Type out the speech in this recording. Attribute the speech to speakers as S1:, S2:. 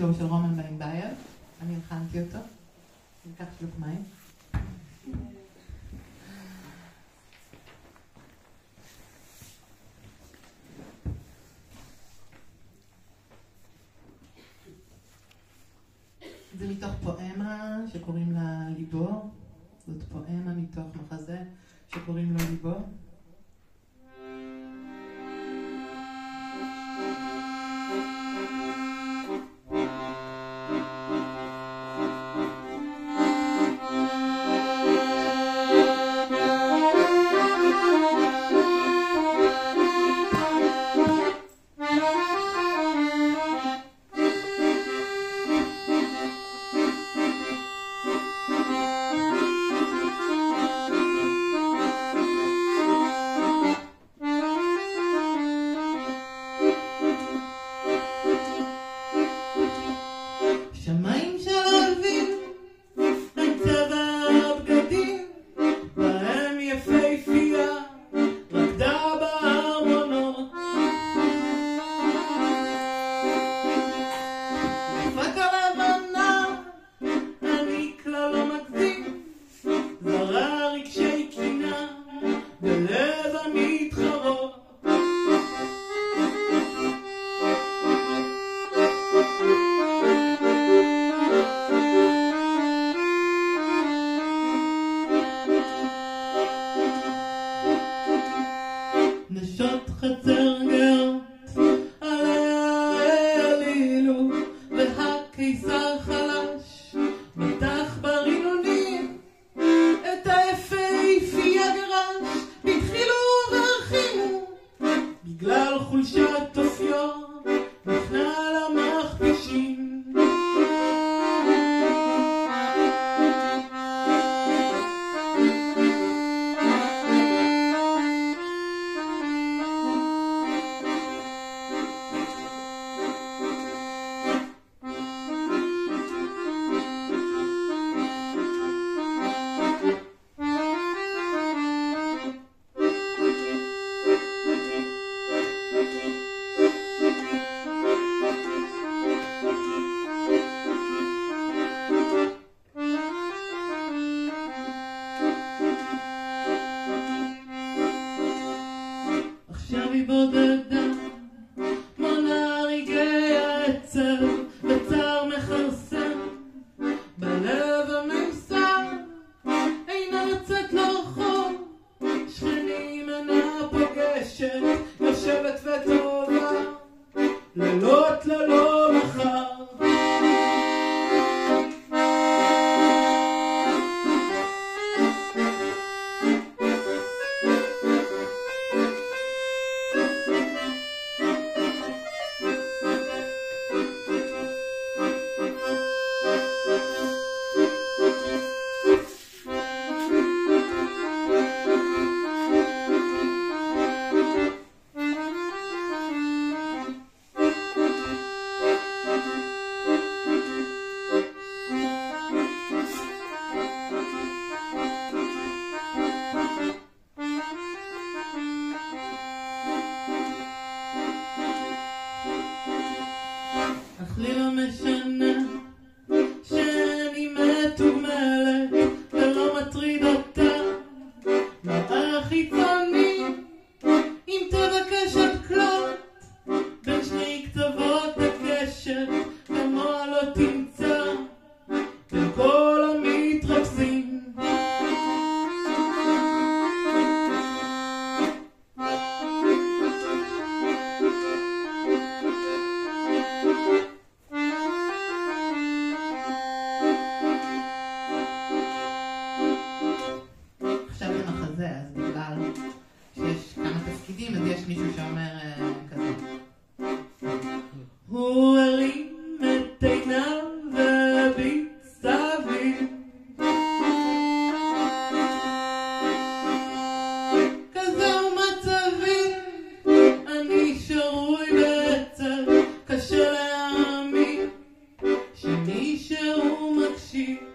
S1: שלו הוא של רומן בניבייב, אני הלחנתי אותו. ניקח שלוק מים. זה מתוך פואמה שקוראים לה ליבו, זאת פואמה מתוך מחזה שקוראים לו ליבו. בודדה, מונה רגעי העצב, מכרסם, בלב המיוסר, אינה יוצאת לרחוב, שכנים אינה פוגשת, יושבת לי לא משנה שאני מתוגמלת ולא מטריד אותה. מראה חיצוני אם תבקש הקלוט בין שני קצוות הקשת כמו לא תמצא see